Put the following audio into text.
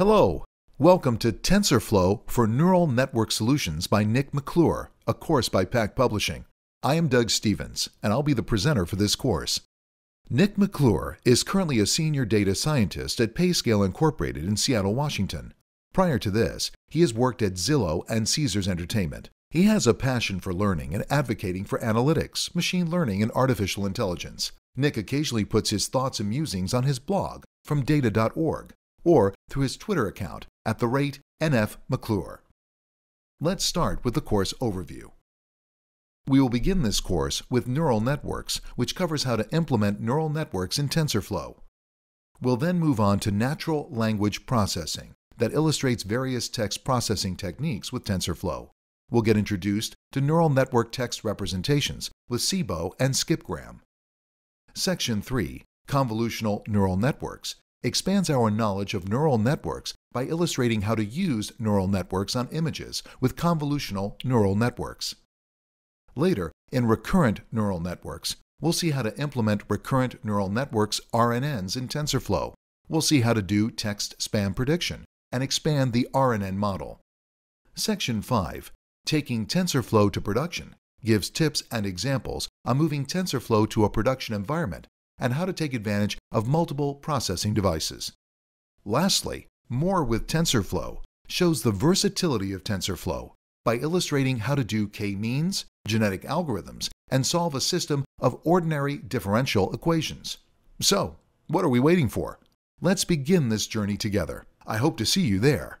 Hello, welcome to TensorFlow for Neural Network Solutions by Nick McClure, a course by Packt Publishing. I am Doug Stevens, and I'll be the presenter for this course. Nick McClure is currently a senior data scientist at PayScale Incorporated in Seattle, Washington. Prior to this, he has worked at Zillow and Caesars Entertainment. He has a passion for learning and advocating for analytics, machine learning, and artificial intelligence. Nick occasionally puts his thoughts and musings on his blog from data.org or through his Twitter account at the rate NF McClure. Let's start with the course overview. We will begin this course with neural networks, which covers how to implement neural networks in TensorFlow. We'll then move on to natural language processing that illustrates various text processing techniques with TensorFlow. We'll get introduced to neural network text representations with CBOW and skipgram. Section 3, Convolutional Neural Networks, expands our knowledge of neural networks by illustrating how to use neural networks on images with convolutional neural networks. Later, in recurrent neural networks, we'll see how to implement recurrent neural networks RNNs in TensorFlow. We'll see how to do text spam prediction and expand the RNN model. Section 5, Taking TensorFlow to Production, gives tips and examples on moving TensorFlow to a production environment and how to take advantage of multiple processing devices. Lastly, More with TensorFlow shows the versatility of TensorFlow by illustrating how to do k-means, genetic algorithms, and solve a system of ordinary differential equations. So, what are we waiting for? Let's begin this journey together. I hope to see you there.